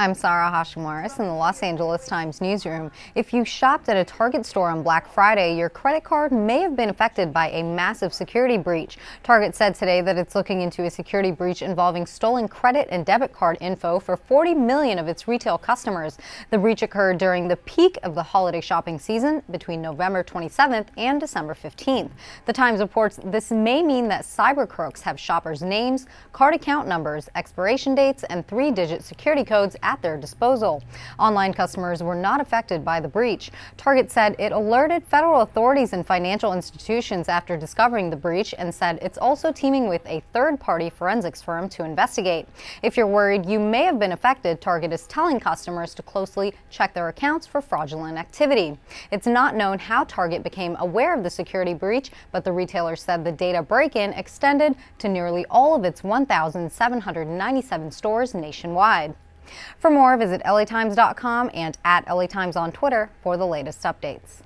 I'm Sarah Hashim-Waris in the Los Angeles Times newsroom. If you shopped at a Target store on Black Friday, your credit card may have been affected by a massive security breach. Target said today that it's looking into a security breach involving stolen credit and debit card info for 40 million of its retail customers. The breach occurred during the peak of the holiday shopping season between November 27th and December 15th. The Times reports this may mean that cyber crooks have shoppers' names, card account numbers, expiration dates, and three-digit security codes at their disposal. Online customers were not affected by the breach. Target said it alerted federal authorities and financial institutions after discovering the breach and said it's also teaming with a third-party forensics firm to investigate. If you're worried you may have been affected, Target is telling customers to closely check their accounts for fraudulent activity. It's not known how Target became aware of the security breach, but the retailer said the data break-in extended to nearly all of its 1,797 stores nationwide. For more, visit LATimes.com and at LATimes on Twitter for the latest updates.